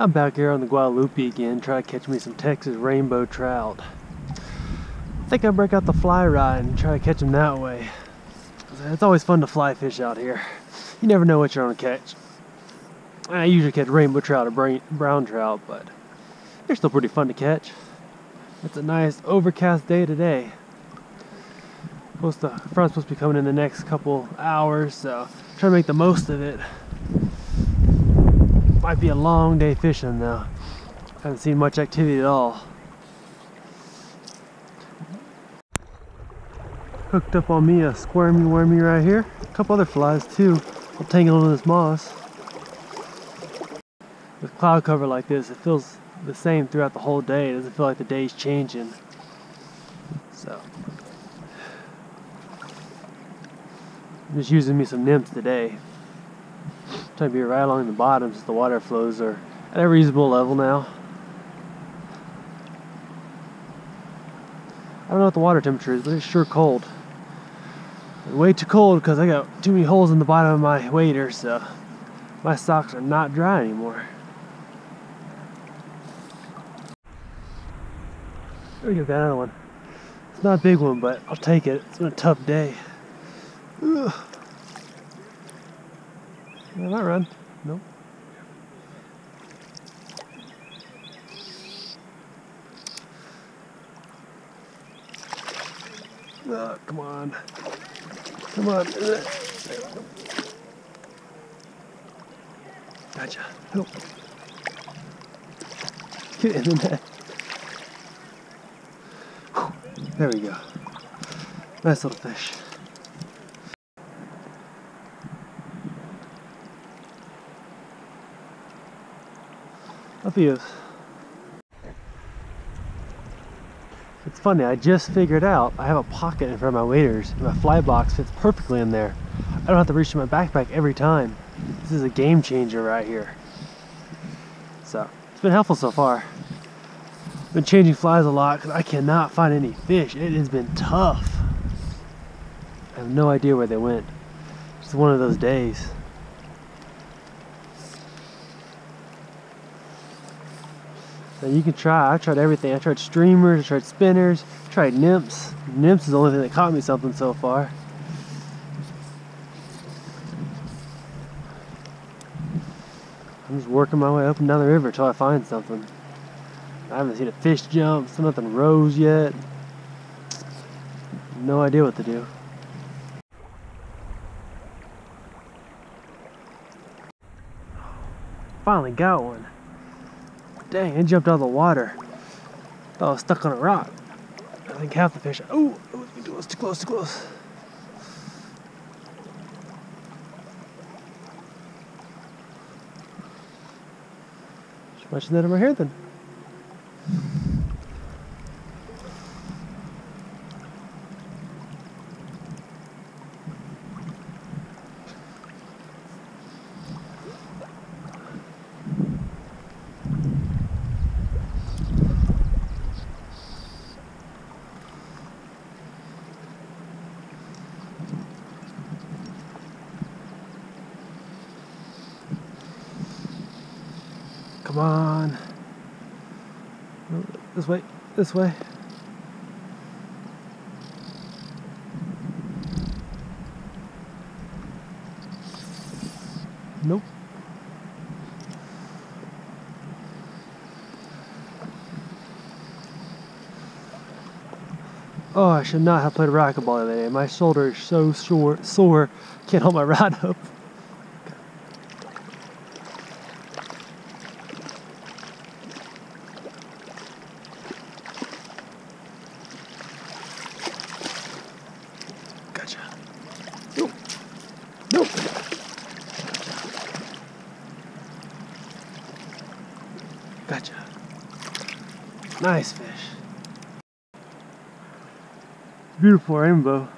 I'm back here on the Guadalupe again, trying to catch me some Texas rainbow trout. I think I'll break out the fly rod and try to catch them that way. It's always fun to fly fish out here. You never know what you're going to catch. I usually catch rainbow trout or brown trout, but they're still pretty fun to catch. It's a nice overcast day today. Supposed to, front's supposed to be coming in the next couple hours, so try to make the most of it. Might be a long day fishing though. Haven't seen much activity at all. Hooked up on me a squirmy wormy right here. A couple other flies too. I'll tangle in this moss. With cloud cover like this, it feels the same throughout the whole day. It doesn't feel like the day's changing. So. I'm just using me some nymphs today. To be right along the bottom since the water flows are at a reasonable level now. I don't know what the water temperature is, but it's sure cold. way too cold because I got too many holes in the bottom of my wader, so my socks are not dry anymore. There we go, that other one. It's not a big one, but I'll take it. It's been a tough day. Ugh. Yeah, that run. No. Oh, come on. Come on. Gotcha. Help. Get in the net. There we go. Nice little fish. It's funny, I just figured out I have a pocket in front of my waders. My fly box fits perfectly in there. I don't have to reach in my backpack every time. This is a game changer right here. So, it's been helpful so far. Been changing flies a lot because I cannot find any fish. It has been tough. I have no idea where they went. It's one of those days. You can try, I tried everything. I tried streamers, I tried spinners, I tried nymphs. Nymphs is the only thing that caught me something so far. I'm just working my way up and down the river until I find something. I haven't seen a fish jump, so nothing rose yet. No idea what to do. Finally got one. Dang, it jumped out of the water. Thought I was stuck on a rock. I think half the fish. Oh, too close, too close, too close. Should mention that my hair then. Come on. This way, this way. Nope. Oh, I should not have played racquetball today. My shoulder is so sore, sore. Can't hold my rod up. Gotcha. Nope. Nope. Gotcha. Nice fish. Beautiful rainbow.